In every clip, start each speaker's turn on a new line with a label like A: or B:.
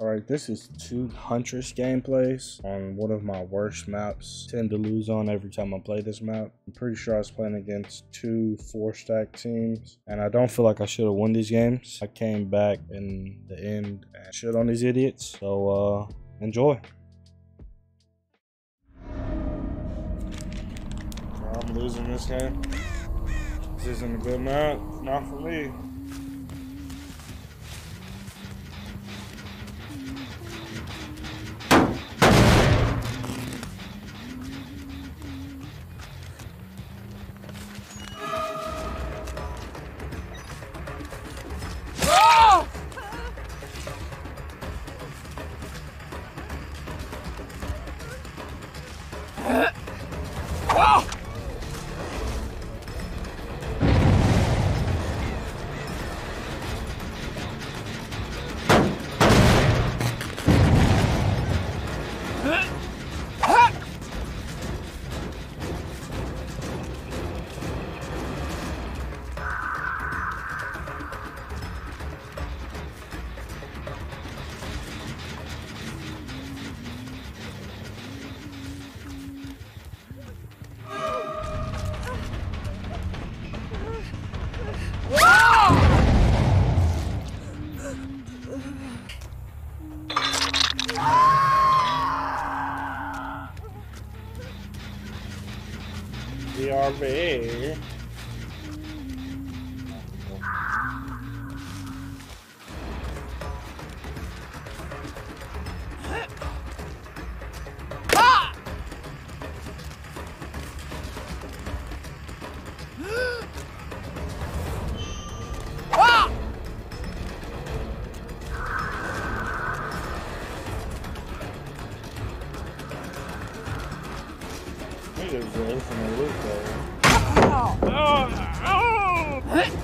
A: Alright, this is two Huntress gameplays on one of my worst maps. Tend to lose on every time I play this map. I'm pretty sure I was playing against two four stack teams. And I don't feel like I should have won these games. I came back in the end and shit on these idiots. So uh enjoy. I'm losing this game. This isn't a good map. Not for me. Amém. Niggas ready for the loot though. Oh, oh. It's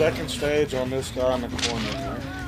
A: second stage on this guy in the corner,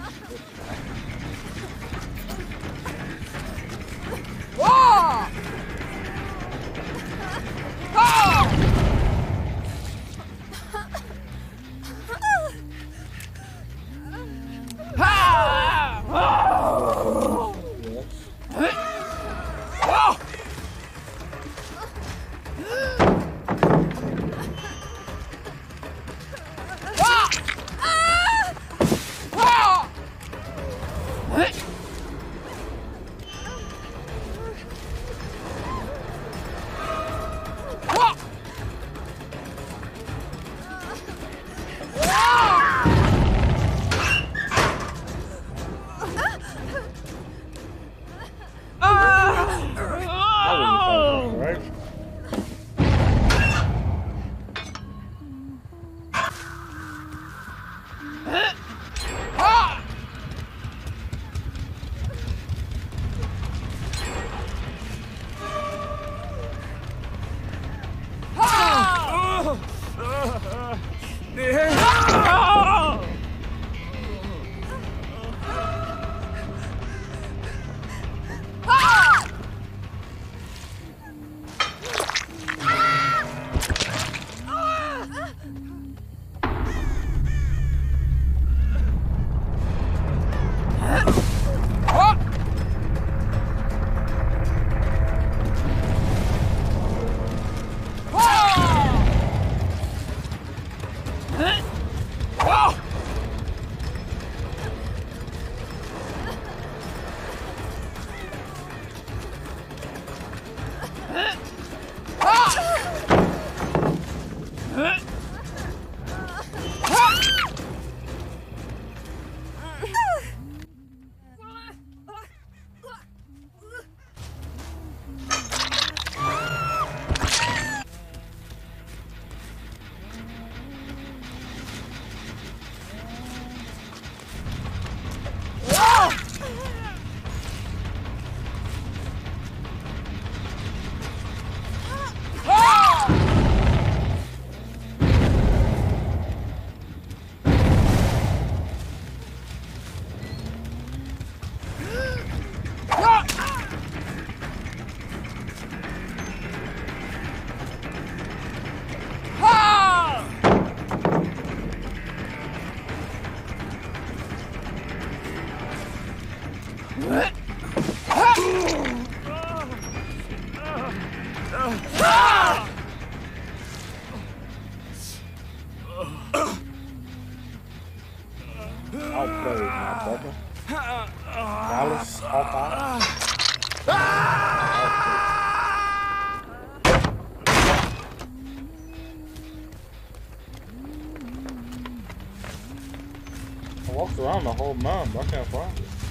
A: walked around the whole map, but I can't find it.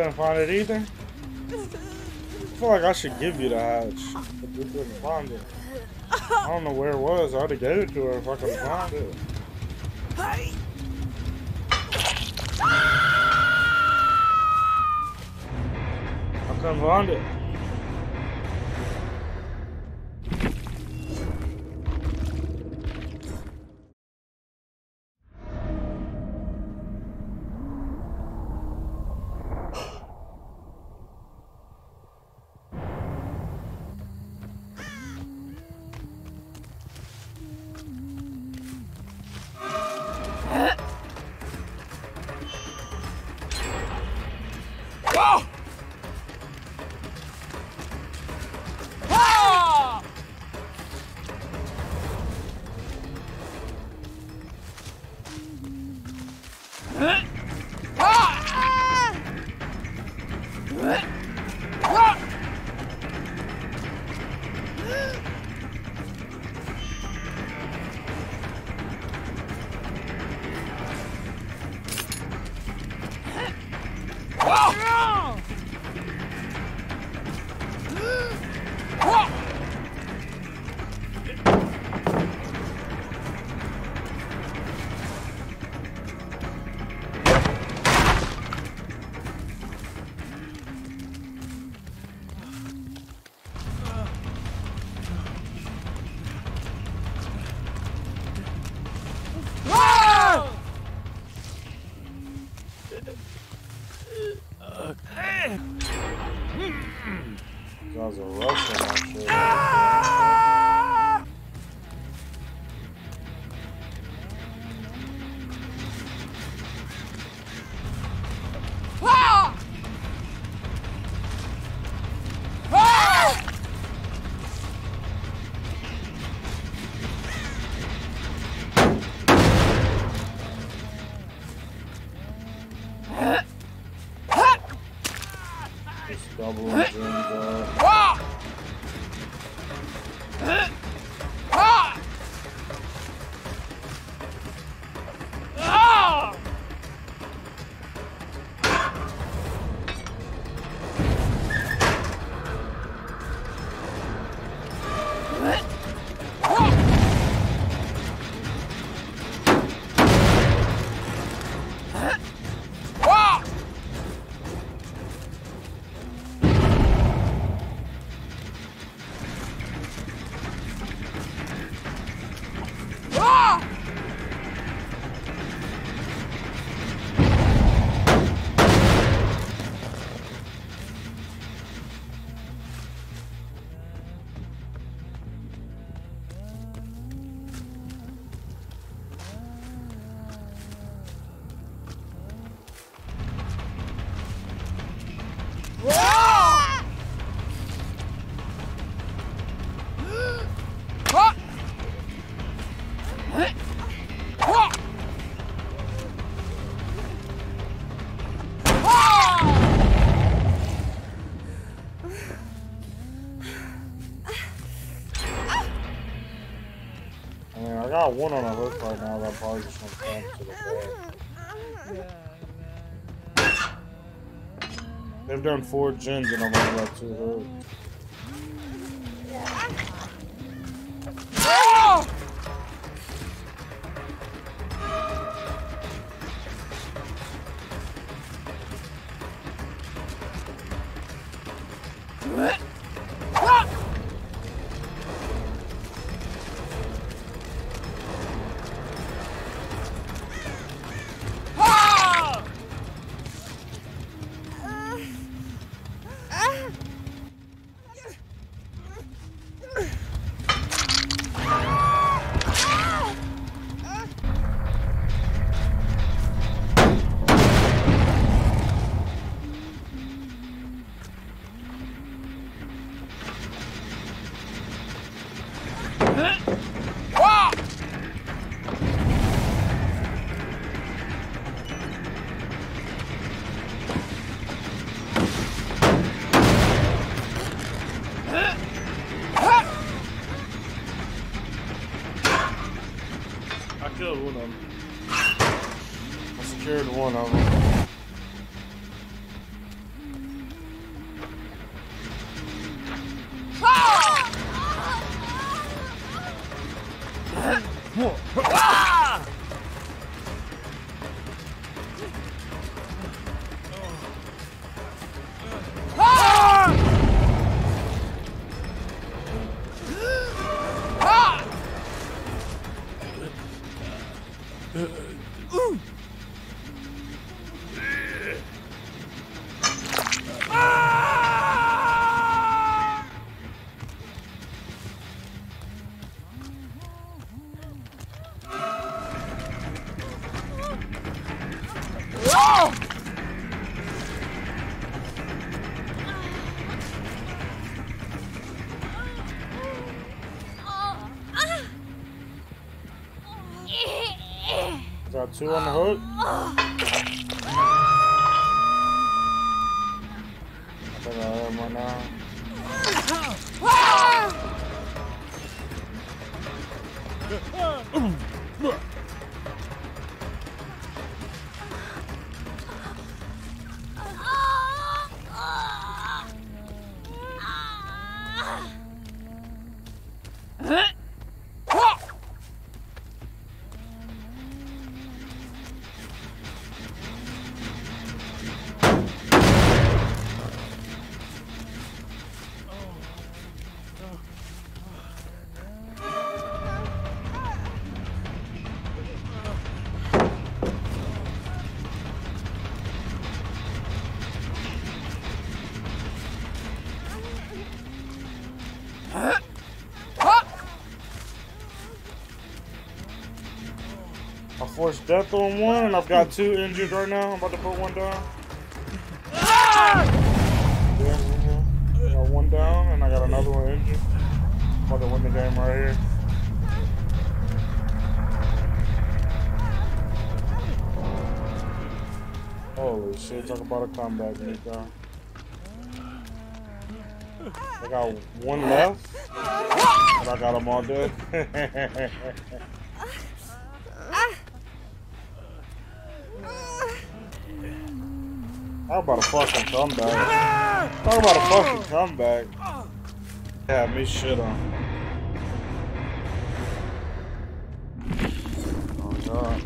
A: I couldn't find it either. I feel like I should give you the hatch, but you couldn't find it. I don't know where it was. I would have gave it to her if I could find it. I couldn't find it. Just double zoom got one on a hook right now that probably just went down to the bed. They've done four gens and I've only got two hooks. Secured one of them. Two on the hook. Forced death on one, and I've got two injured right now. I'm about to put one down. Yeah. I got one down, and I got another one injured. I'm about to win the game right here. Holy shit, talk about a comeback, Nico. I got one left, and I got them all dead. Talk about a fucking comeback. Talk about a fucking comeback. Yeah, me shit on. Oh god.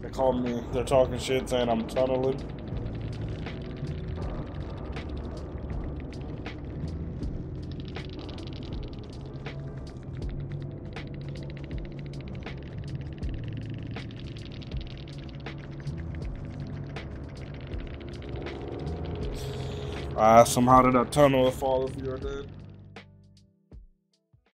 A: They called me, they're talking shit saying I'm tunneling. I asked him how did that tunnel if all of you are dead.